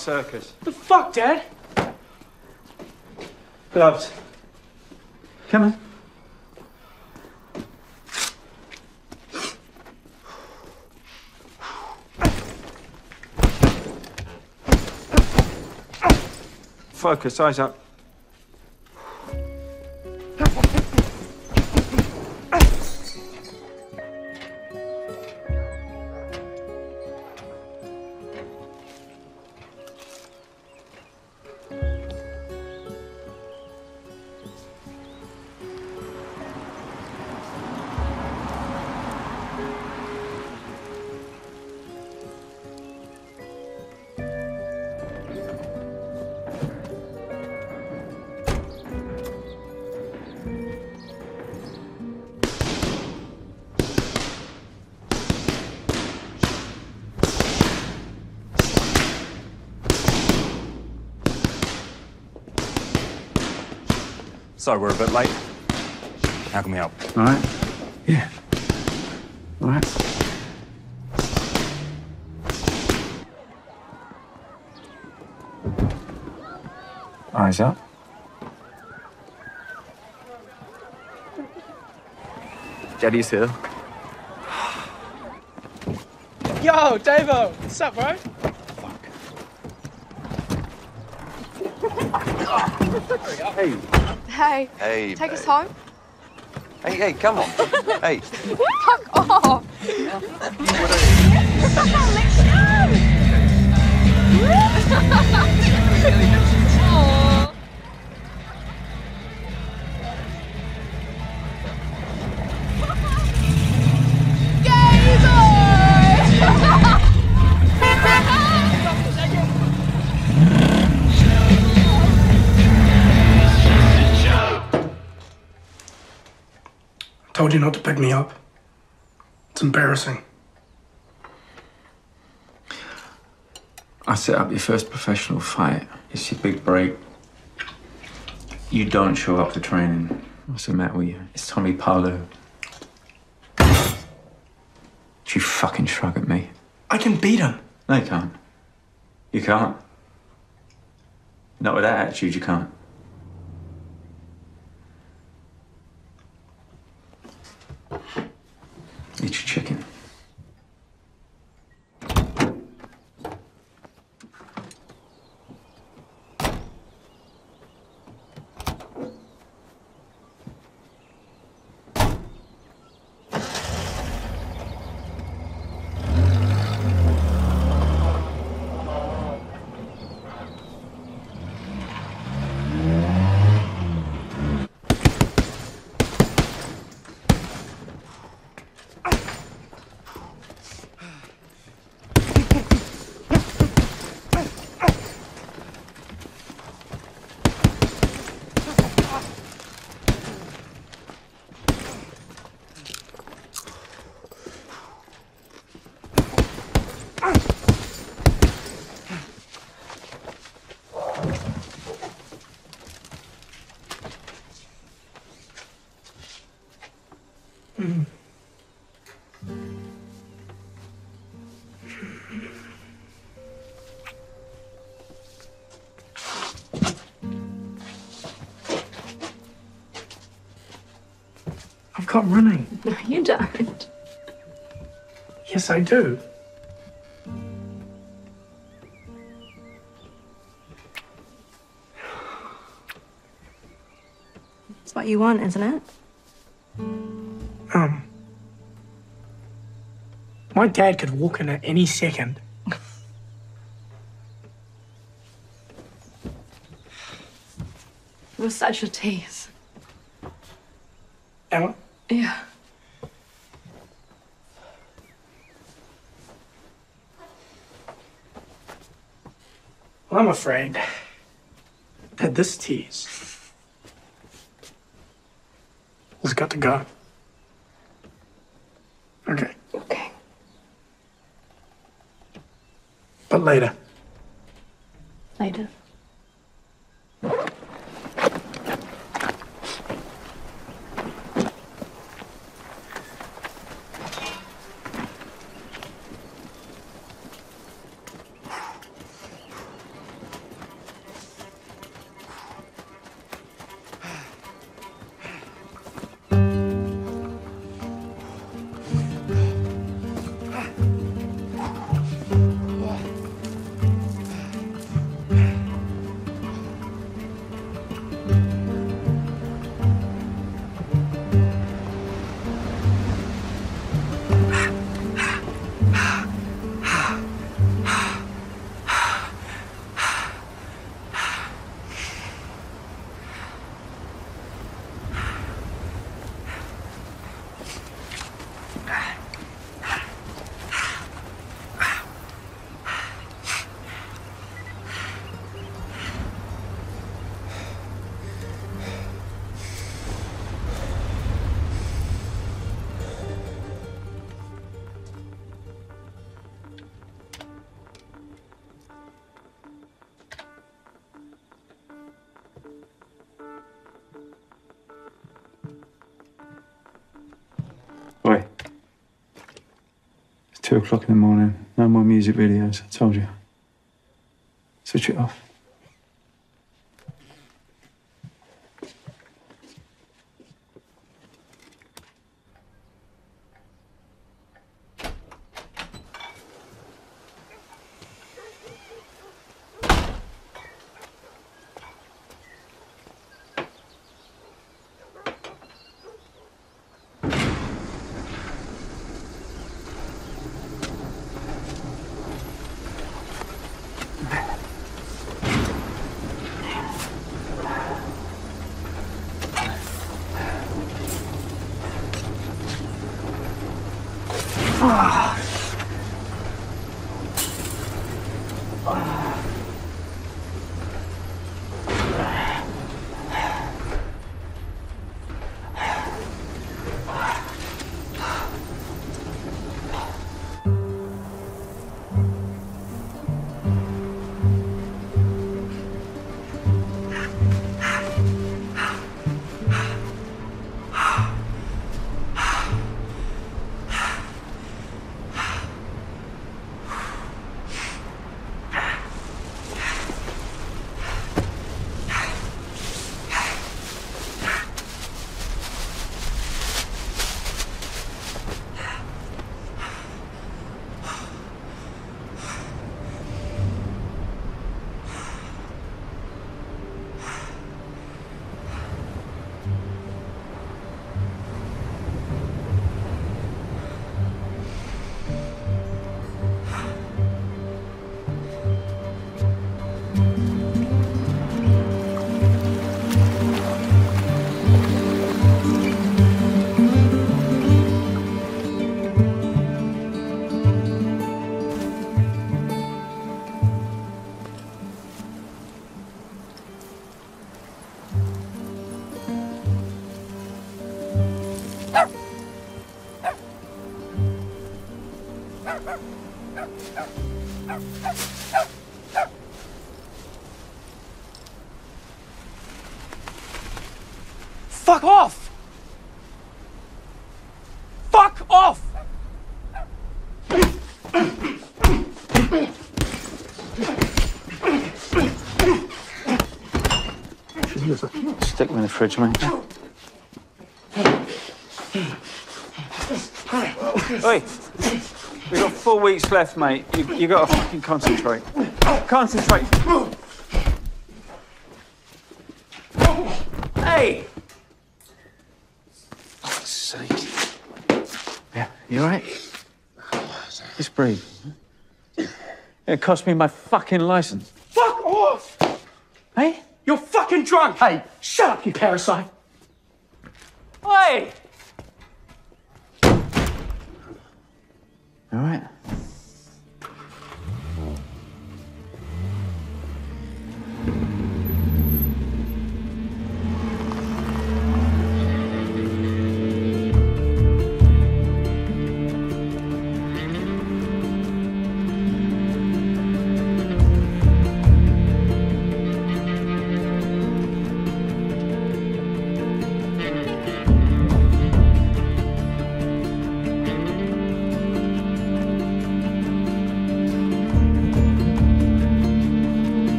circus. The fuck, Dad? Gloves. Come on. Focus, eyes up. Sorry, we're a bit late. How can we help? All right. Yeah. All right. Eyes up. Jetty's here. Yo, Davo. What's up, bro? Fuck. hey. Hey. Hey, Take us home. Hey, hey, come on. hey. Fuck off. I told you not to pick me up. It's embarrassing. I set up your first professional fight. It's your big break. You don't show up for training. What's the matter with you? It's Tommy Parlo. You fucking shrug at me. I can beat him. No, you can't. You can't. Not with that attitude, you can't. Eat your chicken. Mm-hmm. I've got running. No, you don't. Yes, I do. It's what you want, isn't it? My dad could walk in at any second. It was such a tease. Emma, Yeah. well, I'm afraid that this tease has got to go. But later. Later. Two o'clock in the morning. No more music videos. I told you. Switch it off. Stick them in the fridge, mate. Oi! We've got four weeks left, mate. You, you got to fucking concentrate. Concentrate. Hey! Fuck's sake. Yeah, you alright? Just breathe. It cost me my fucking license. Fuck off! Hey? You're fucking drunk! Hey, shut up, you parasite. Hey! All right.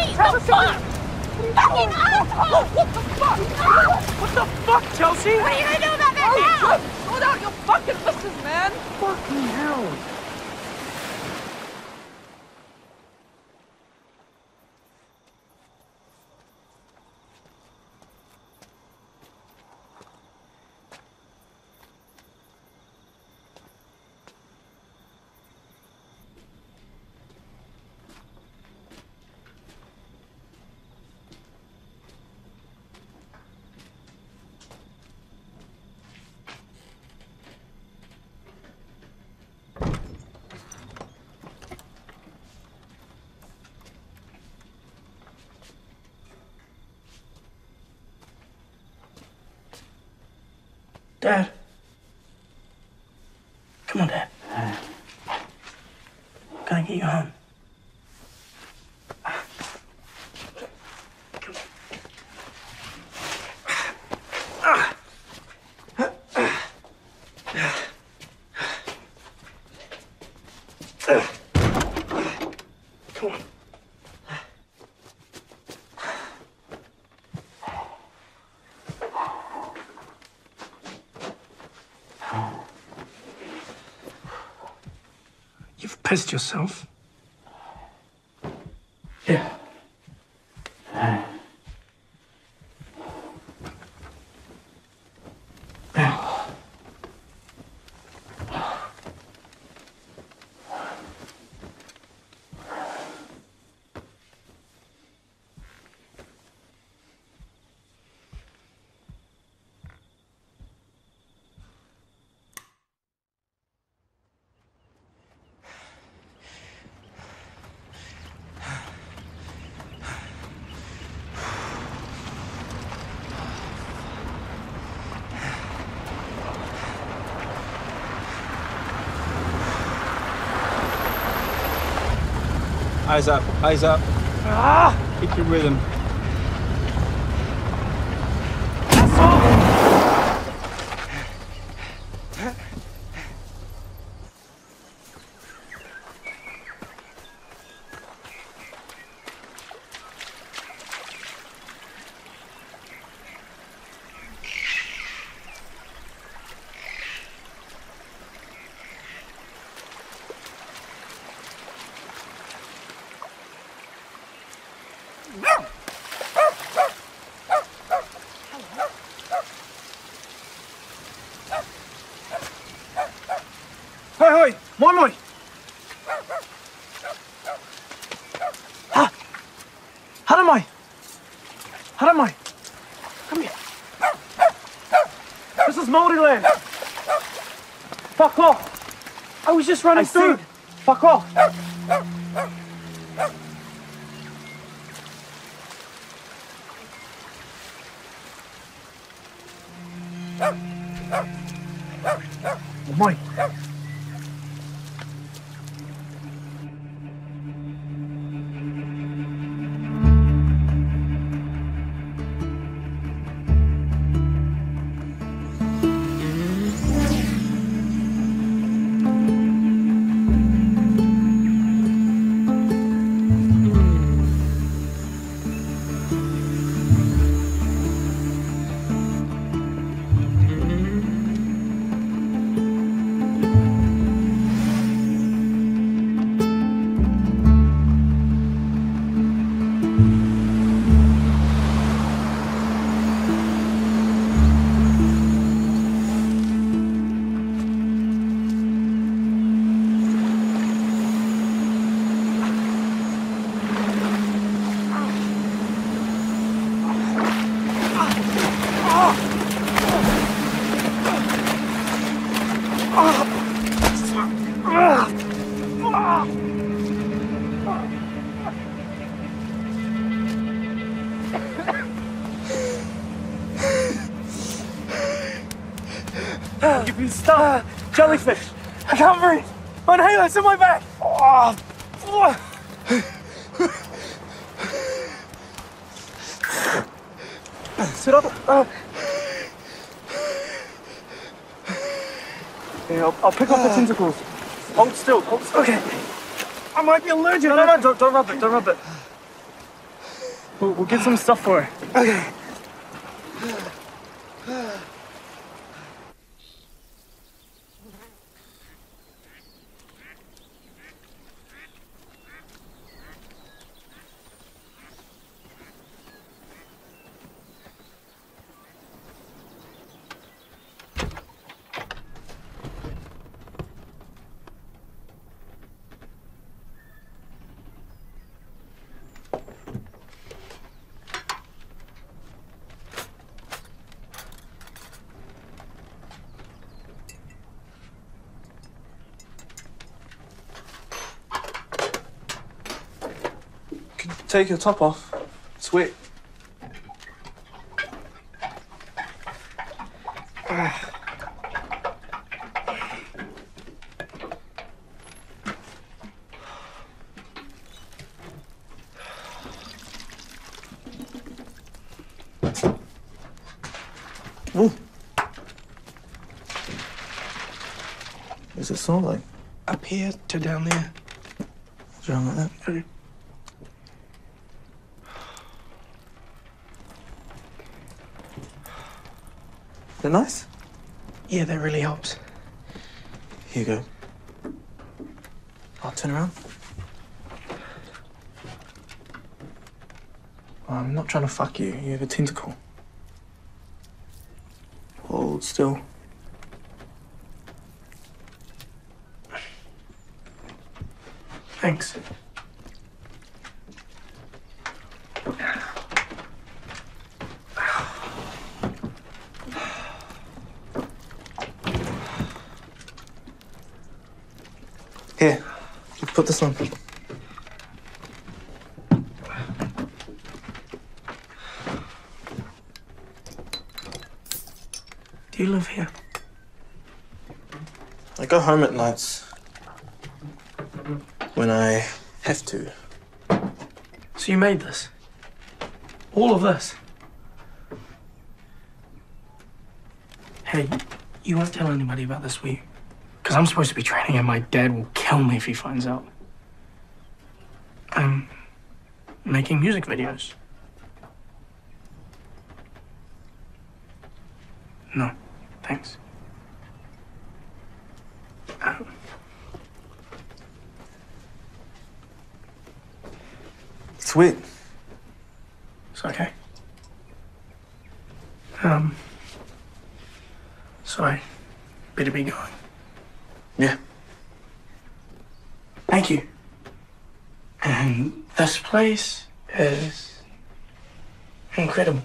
Give me Tell the us fuck! Fucking asshole! What the fuck? What the fuck, Chelsea? What are you gonna do about that oh, now? Sort out your fucking business, man. Fucking hell. You've pissed yourself. Yeah. Eyes up, eyes up. Ah! Keep your rhythm. Hoi. Moi, moi. Ha. Haere mai. Haramai. Come here. This is Moldy Land. Fuck off. I was just running I through. see. Fuck off. It's in my back. Oh. Sit up. Uh. Yeah, I'll, I'll pick up the tentacles. Hold still. Hold still. Okay. I might be allergic. No, no, no. Don't, don't rub it. Don't rub it. We'll, we'll get some stuff for her. Okay. Take your top off. Sweet. Ooh. What does it smell like? Up here to down there. What's wrong with that? They're nice. Yeah, that really helps. Here you go. I'll turn around. I'm not trying to fuck you. You have a tentacle. Hold still. Thanks. Here, put this on. Do you live here? I go home at nights when I have to. So you made this? All of this? Hey, you won't tell anybody about this, will you? Because I'm supposed to be training and my dad will kill me if he finds out. I'm making music videos. No, thanks. Um, Sweet. It's okay. Um, so I better be going. Yeah. Thank you. This place is incredible.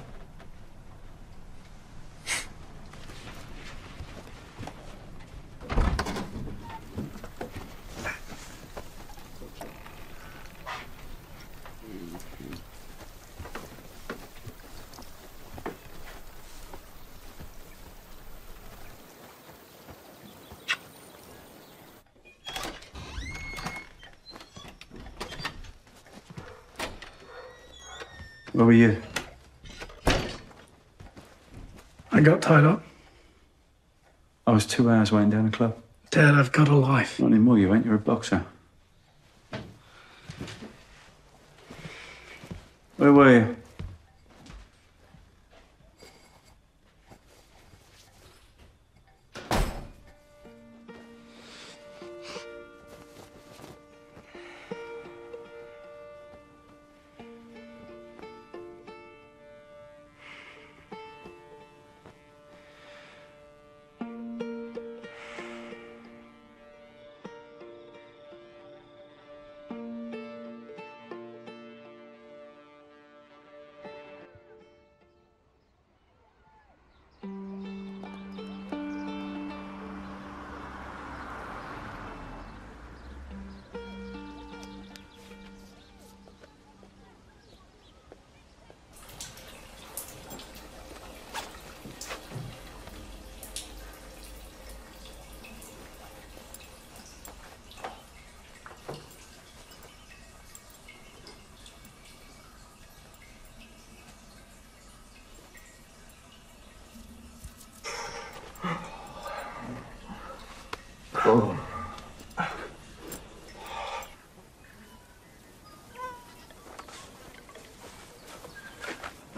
Where were you? I got tied up. I was two hours waiting down the club. Dad, I've got a life. Not anymore, you ain't. You're a boxer. Where were you?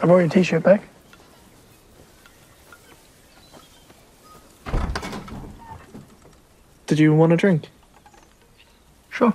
I your t-shirt back. Did you want a drink? Sure.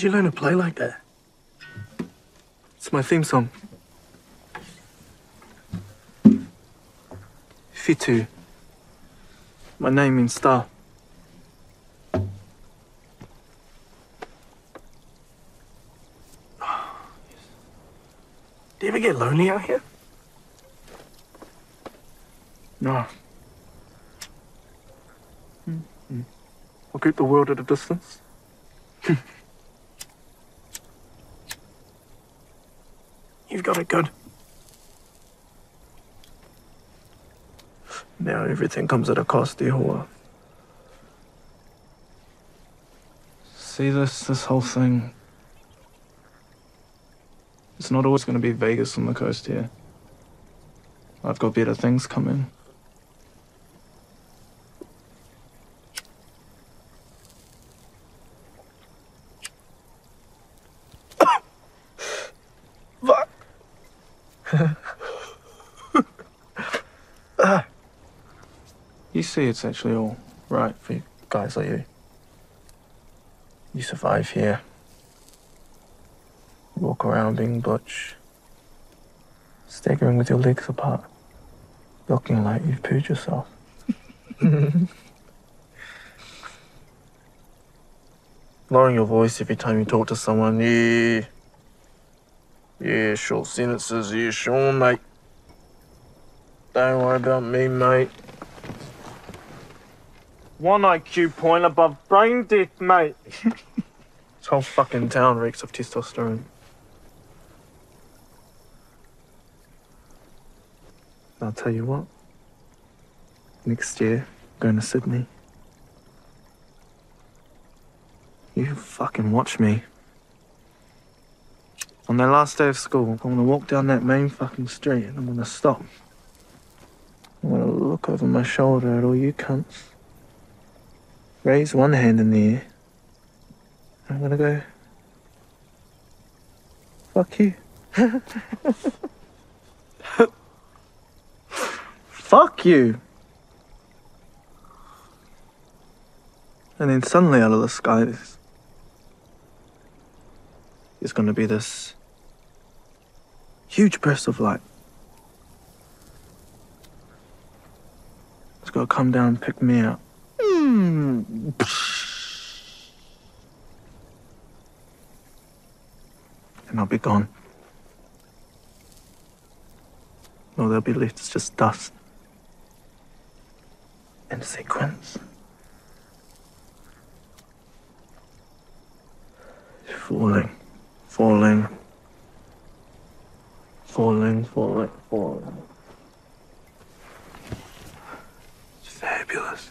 Where'd you learn to play like that? It's my theme song. Fitu. My name means star. Do you ever get lonely out here? No. Mm-hmm. I'll keep the world at a distance. got it good. Now everything comes at a cost, Ihua. See this this whole thing. It's not always gonna be Vegas on the coast here. I've got better things coming. Fuck. You see, it's actually all right for you guys like you. You survive here. You walk around being butch, staggering with your legs apart, looking like you've pooed yourself. Lowering your voice every time you talk to someone. Yeah. Yeah, short sentences. Yeah, sure, mate. Don't worry about me, mate. One IQ point above brain death, mate. this whole fucking town reeks of testosterone. I'll tell you what. Next year, going to Sydney. You fucking watch me. On their last day of school, I'm gonna walk down that main fucking street and I'm gonna stop. I'm gonna look over my shoulder at all you cunts raise one hand in the air. I'm gonna go. Fuck you. Fuck you. And then suddenly out of the sky, there's, gonna be this huge burst of light. It's gonna come down and pick me up. Hmm. And I'll be gone. All there'll be left is just dust and sequence. Falling, falling, falling, falling, falling. It's fabulous.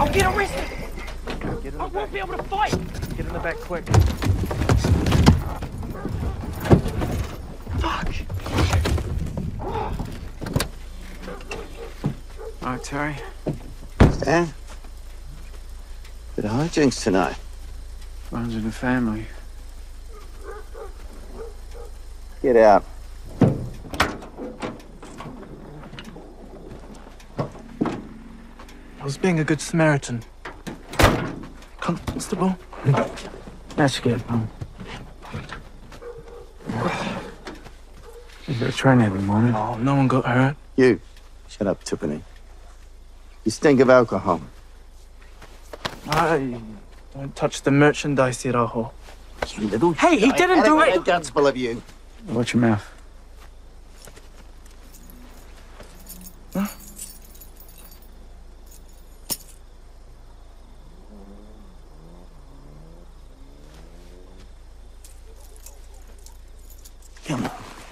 I'll get arrested. I won't be able to fight. Get in the back quick. All right, Terry. Dan? Bit of hijinks tonight. Runs in the family. Get out. I was being a good Samaritan. Constable. That's good, pal. You a train every morning. Oh, no one got hurt. You. Shut up, Tiffany. You stink of alcohol. I don't touch the merchandise, Iraho. You little Hey, he didn't do it. Guts full of you. Watch your mouth.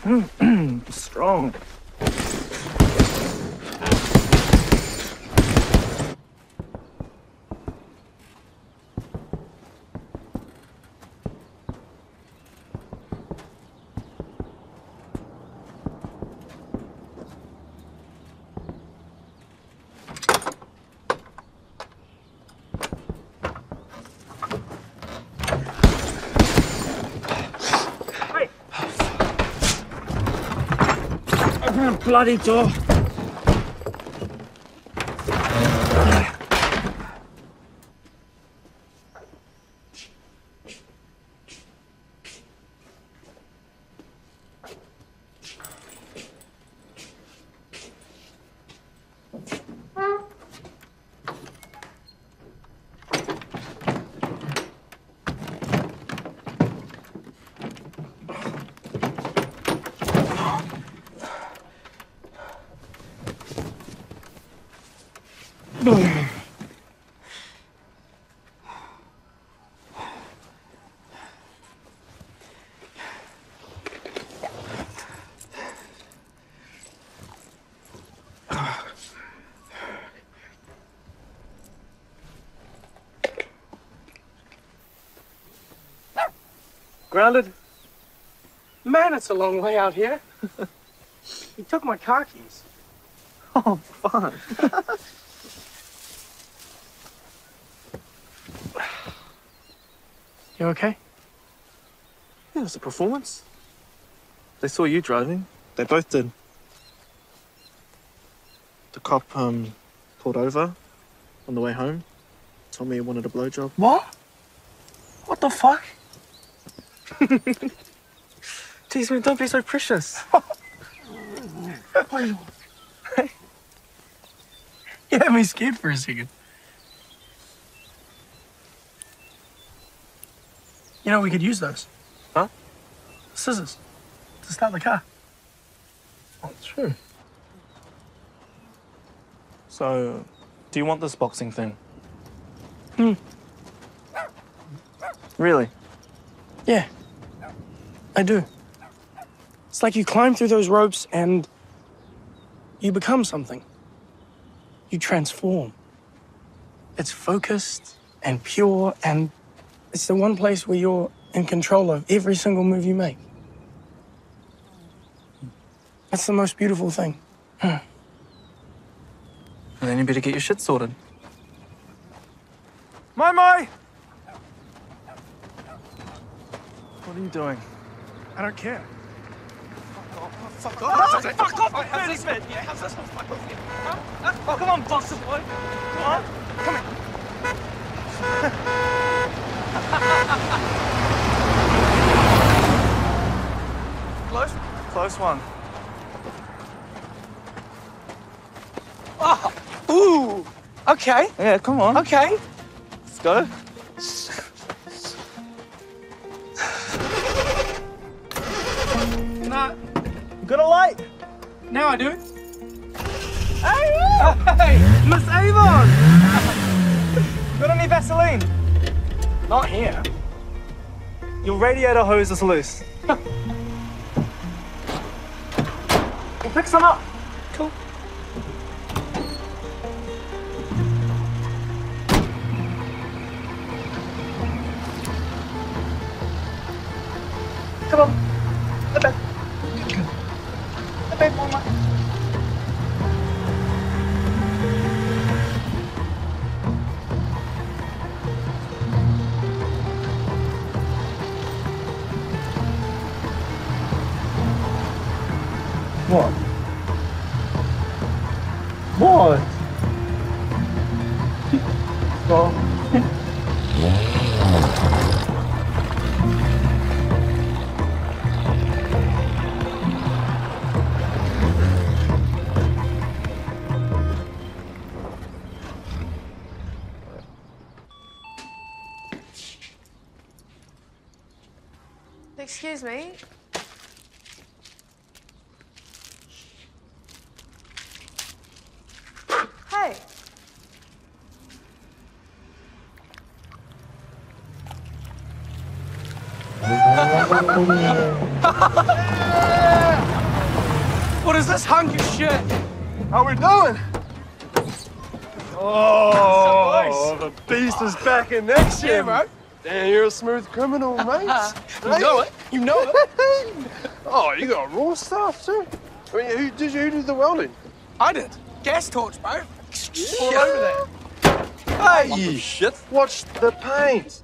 Strong. Open the bloody door. Grounded? Man, it's a long way out here. he took my car keys. Oh, fun. You okay? Yeah, it was a performance. They saw you driving. They both did. The cop um, pulled over on the way home. Told me he wanted a blowjob. What? What the fuck? Jeez, man, don't be so precious. You had me scared for a second. You know, we could use those. Huh? Scissors. To start the car. Oh, true. So, do you want this boxing thing? Hmm. Really? Yeah. I do. It's like you climb through those ropes and you become something. You transform. It's focused and pure, and it's the one place where you're in control of every single move you make. That's the most beautiful thing. And then you better get your shit sorted. My my! What are you doing? I don't care. Fuck off! Fuck off! I have this bed. Yeah, how's this one fuck off? Huh? Oh, come on, boss boy. Come on. Come here. Close? Close one. Oh, ooh. Okay. Yeah, come on. Okay. Let's go. I do. Hey, Miss Avon! got any Vaseline? Not here. Your radiator hose is loose. We'll pick some up. Excuse me. Hey. What is this hunky shit? How we doing? Oh, oh, the beast is back in action. Yeah, bro. Damn, you're a smooth criminal, mate. You know it. You know it. oh, you got raw stuff too. I mean, who did you who did the welding? I did. Gas torch, bro. All over there. Hey, shit! Watch the paint.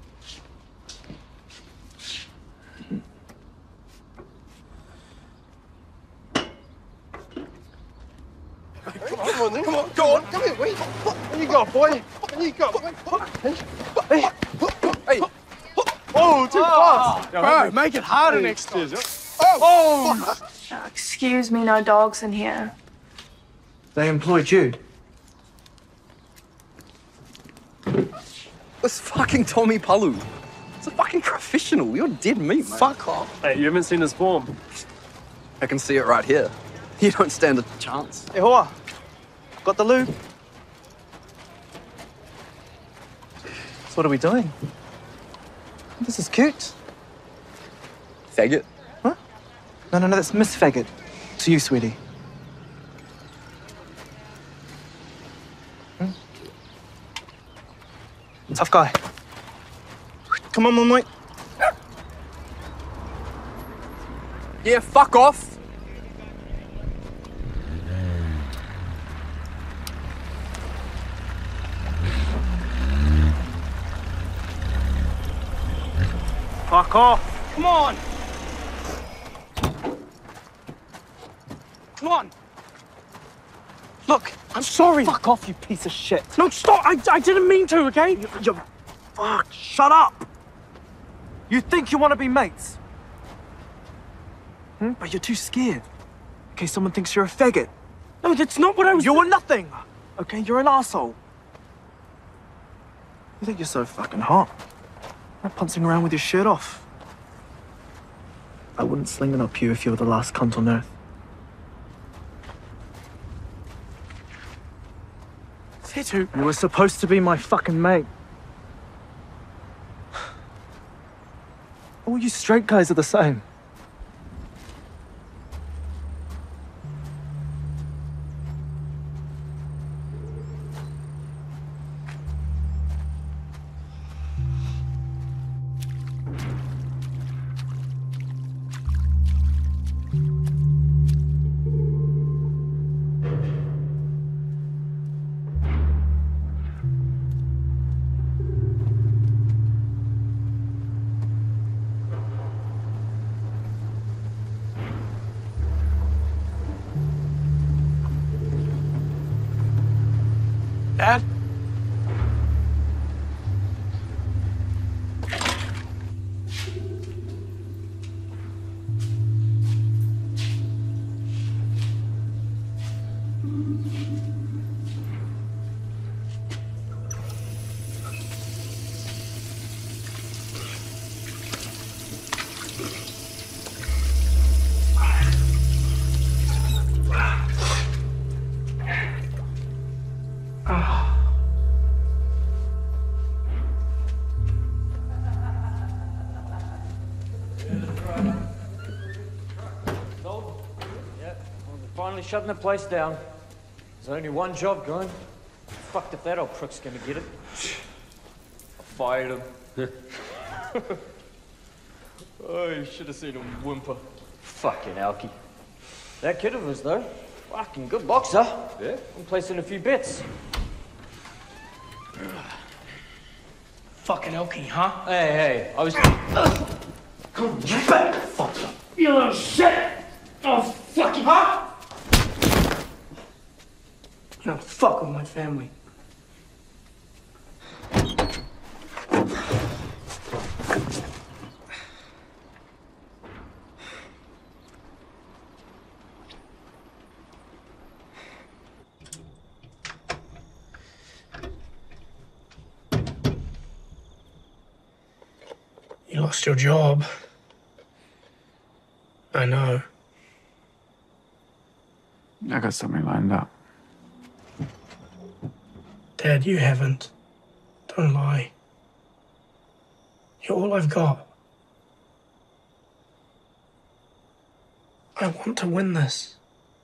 Come on, then. Come on, go on. Come here, wait. What you got, boy? What you got? Hey, hey, hey. Oh, too fast. Bro, make it harder next time. Oh, Uh, excuse me, no dogs in here. They employed you. It's fucking Tommy Palu. It's a fucking professional. You're dead meat, mate. Fuck off. Hey, you haven't seen his form. I can see it right here. You don't stand a chance. Hey, Hoa. Got the lube? So what are we doing? This is cute. Faggot. What? No, no, no, that's Miss Faggot. To you, sweetie. Hmm? Tough guy. Come on, my mate. Yeah, fuck off. Fuck off. Come on. Come on. Look, I'm sorry. fuck off, you piece of shit. No, stop. I, I didn't mean to, okay? You, fuck, shut up. You think you want to be mates? Hmm? But you're too scared. In case someone thinks you're a faggot. No, that's not what I was. You're nothing. Okay, you're an asshole. You think you're so fucking hot? You're punching around with your shirt off. I wouldn't sling it up you if you were the last cunt on earth. Tetu. You were supposed to be my fucking mate. All you straight guys are the same. Finally shutting the place down. There's only one job going. Fucked if that old prick's gonna get it. I fired him. oh, you should have seen him whimper. Fucking Alky. That kid of his, though. Fucking good boxer. Yeah? I'm placing a few bets. Fucking Elkie, huh? Hey, hey, I was. Come back, fucker. You little shit! Oh, fucking, huh? You don't fuck with my family. You lost your job. I know. I got something lined up. Dad, you haven't. Don't lie. You're all I've got. I want to win this,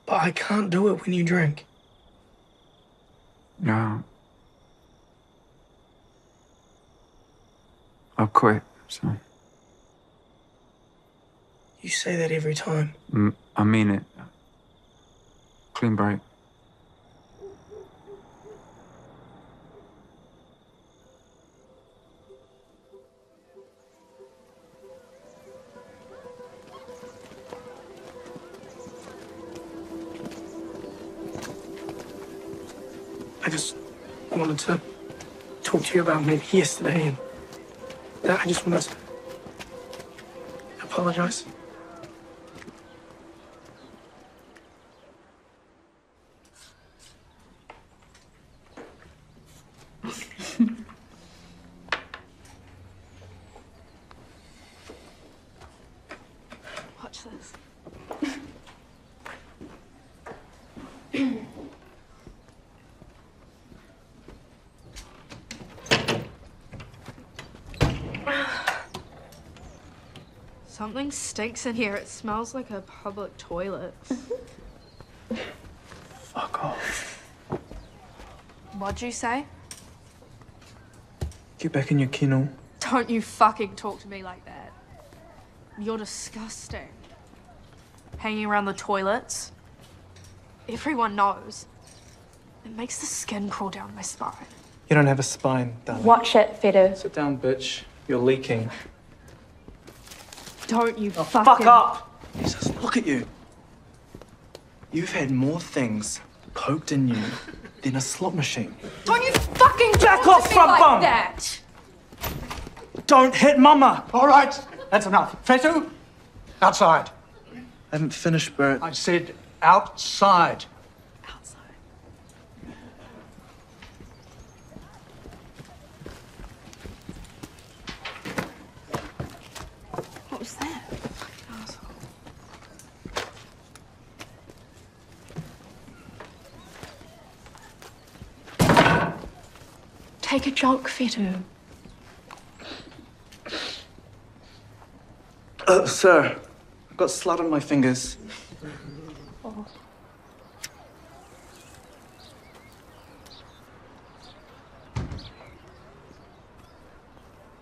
but I can't do it when you drink. No. I'll quit, so. You say that every time. Mm, I mean it. Clean break. To talk to you about maybe yesterday and that I just wanted to apologize. Watch this. Something stinks in here. It smells like a public toilet. Fuck off. What'd you say? Get back in your kennel. Don't you fucking talk to me like that. You're disgusting. Hanging around the toilets. Everyone knows. It makes the skin crawl down my spine. You don't have a spine, darling. Watch it, Fedo. Sit down, bitch. You're leaking. Don't you oh, fucking... Fuck up! Jesus, look at you. You've had more things poked in you than a slot machine. Don't you fucking Back talk off, to me front like bum. that! Don't hit Mama! All right, that's enough. Fetu, outside. I haven't finished, Bert. I said outside. What was that? Take a joke, Fetu. Uh, sir, I've got slut on my fingers. Oh.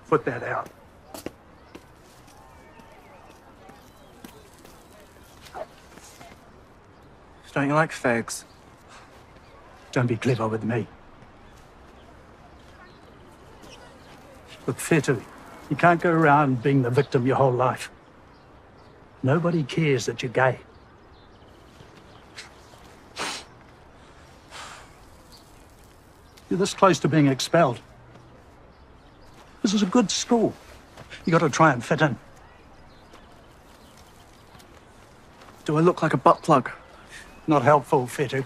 Put that out. Don't you like fags? Don't be clever with me. Look, Fetu, you can't go around being the victim your whole life. Nobody cares that you're gay. You're this close to being expelled. This is a good school. You got to try and fit in. Do I look like a butt plug? Not helpful, Fetu.